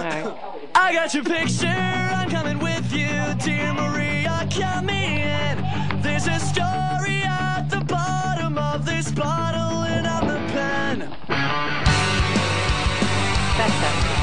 I got your picture, I'm coming with you, dear Maria, come in. There's a story at the bottom of this bottle, and I'm the pen. That's it.